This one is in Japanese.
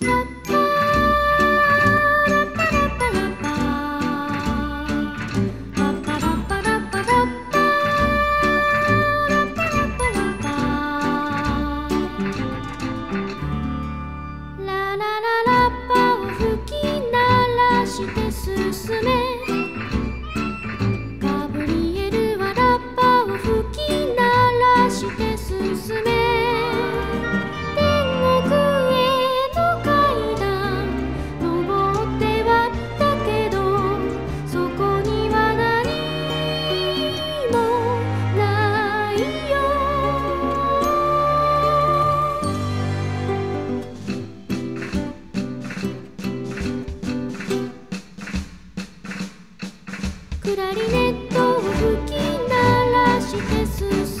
ララララッパを吹き鳴らして進めクラリネットを吹き鳴らして進む